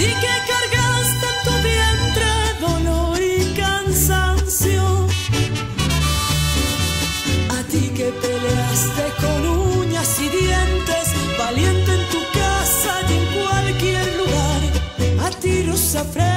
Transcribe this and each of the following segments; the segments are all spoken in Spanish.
y que cargaste en tu vientre dolor y cansancio. A ti que peleaste con uñas y dientes, valiente en tu casa y en cualquier lugar. A ti, Rosa Fred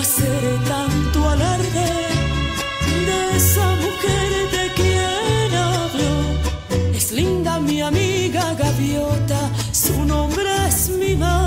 hacer tanto alarde de esa mujer de quien hablo. Es linda mi amiga gaviota, su nombre es mi madre.